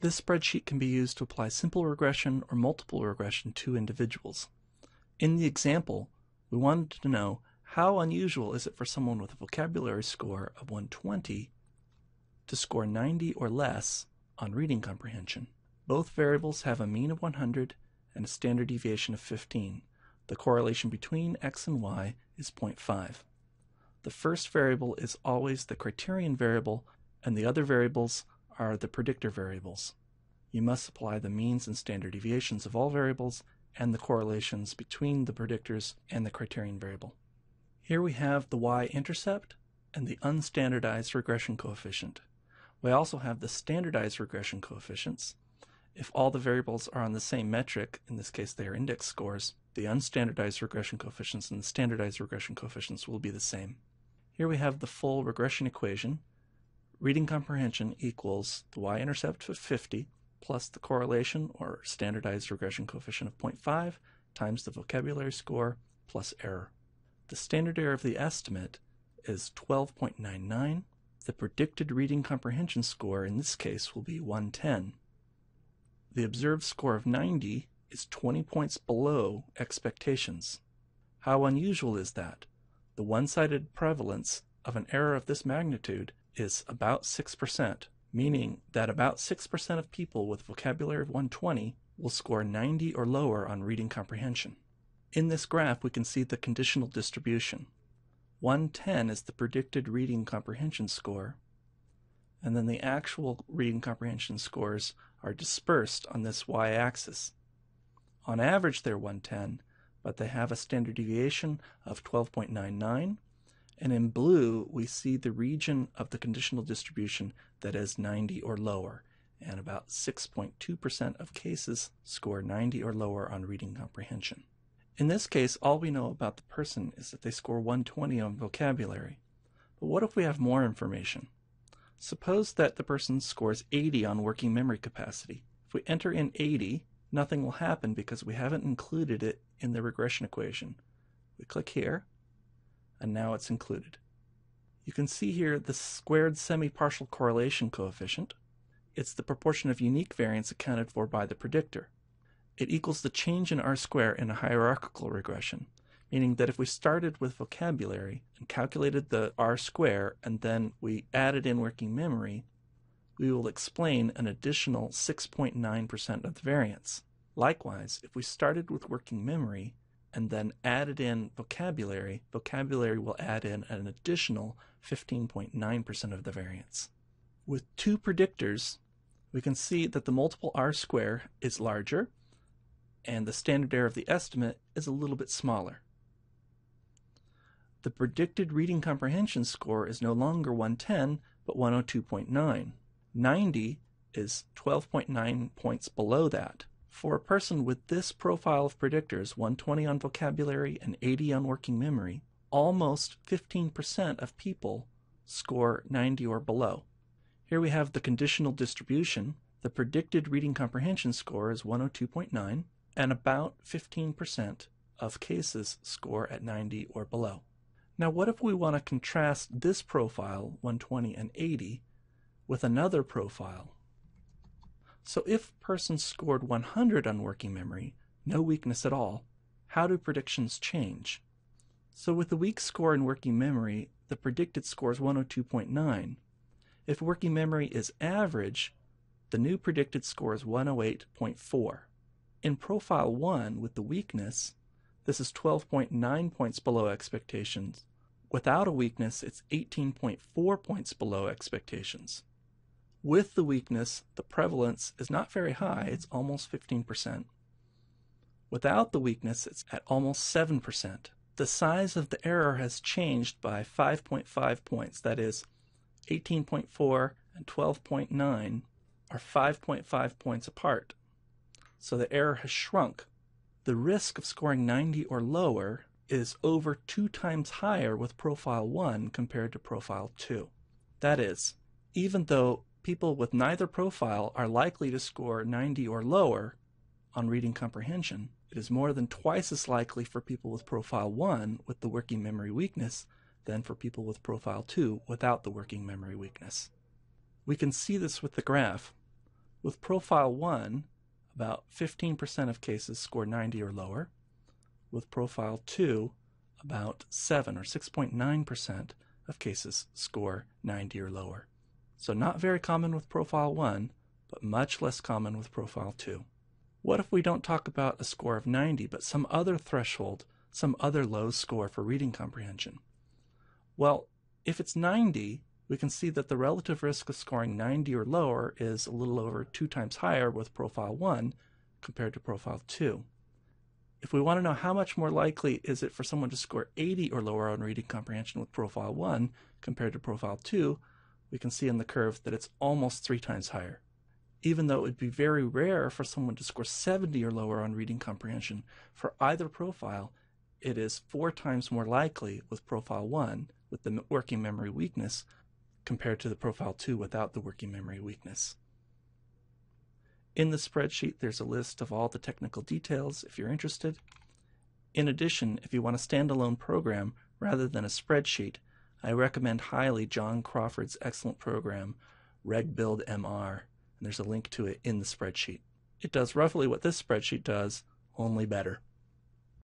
This spreadsheet can be used to apply simple regression or multiple regression to individuals. In the example, we wanted to know how unusual is it for someone with a vocabulary score of 120 to score 90 or less on reading comprehension. Both variables have a mean of 100 and a standard deviation of 15. The correlation between x and y is 0.5. The first variable is always the criterion variable and the other variables are the predictor variables. You must supply the means and standard deviations of all variables and the correlations between the predictors and the criterion variable. Here we have the y-intercept and the unstandardized regression coefficient. We also have the standardized regression coefficients. If all the variables are on the same metric, in this case they are index scores, the unstandardized regression coefficients and the standardized regression coefficients will be the same. Here we have the full regression equation. Reading comprehension equals the y-intercept of 50 plus the correlation or standardized regression coefficient of 0.5 times the vocabulary score plus error. The standard error of the estimate is 12.99. The predicted reading comprehension score in this case will be 110. The observed score of 90 is 20 points below expectations. How unusual is that? The one-sided prevalence of an error of this magnitude is about 6%, meaning that about 6% of people with vocabulary of 120 will score 90 or lower on reading comprehension. In this graph, we can see the conditional distribution. 110 is the predicted reading comprehension score, and then the actual reading comprehension scores are dispersed on this y-axis. On average, they're 110, but they have a standard deviation of 12.99, and in blue, we see the region of the conditional distribution that is 90 or lower, and about 6.2% of cases score 90 or lower on reading comprehension. In this case, all we know about the person is that they score 120 on vocabulary. But what if we have more information? Suppose that the person scores 80 on working memory capacity. If we enter in 80, nothing will happen because we haven't included it in the regression equation. We click here, and now it's included. You can see here the squared semi-partial correlation coefficient. It's the proportion of unique variance accounted for by the predictor it equals the change in R square in a hierarchical regression, meaning that if we started with vocabulary and calculated the R square and then we added in working memory, we will explain an additional 6.9% of the variance. Likewise, if we started with working memory and then added in vocabulary, vocabulary will add in an additional 15.9% of the variance. With two predictors, we can see that the multiple R square is larger and the standard error of the estimate is a little bit smaller. The predicted reading comprehension score is no longer 110, but 102.9. 90 is 12.9 points below that. For a person with this profile of predictors, 120 on vocabulary and 80 on working memory, almost 15% of people score 90 or below. Here we have the conditional distribution. The predicted reading comprehension score is 102.9 and about 15% of cases score at 90 or below. Now, what if we want to contrast this profile, 120 and 80, with another profile? So if person scored 100 on working memory, no weakness at all, how do predictions change? So with the weak score in working memory, the predicted score is 102.9. If working memory is average, the new predicted score is 108.4. In profile 1 with the weakness, this is 12.9 points below expectations. Without a weakness, it's 18.4 points below expectations. With the weakness, the prevalence is not very high, it's almost 15%. Without the weakness, it's at almost 7%. The size of the error has changed by 5.5 points, that is, 18.4 and 12.9 are 5.5 points apart so the error has shrunk. The risk of scoring 90 or lower is over two times higher with profile 1 compared to profile 2. That is, even though people with neither profile are likely to score 90 or lower on reading comprehension, it is more than twice as likely for people with profile 1 with the working memory weakness than for people with profile 2 without the working memory weakness. We can see this with the graph. With Profile 1, about 15% of cases score 90 or lower. With Profile 2, about 7 or 6.9% of cases score 90 or lower. So not very common with Profile 1, but much less common with Profile 2. What if we don't talk about a score of 90, but some other threshold, some other low score for reading comprehension? Well, if it's 90, we can see that the relative risk of scoring 90 or lower is a little over two times higher with Profile 1 compared to Profile 2. If we want to know how much more likely is it for someone to score 80 or lower on reading comprehension with Profile 1 compared to Profile 2, we can see in the curve that it's almost three times higher. Even though it would be very rare for someone to score 70 or lower on reading comprehension for either profile, it is four times more likely with Profile 1 with the working memory weakness compared to the Profile 2 without the working memory weakness. In the spreadsheet, there's a list of all the technical details if you're interested. In addition, if you want a standalone program rather than a spreadsheet, I recommend highly John Crawford's excellent program, RegBuildMR, and there's a link to it in the spreadsheet. It does roughly what this spreadsheet does, only better.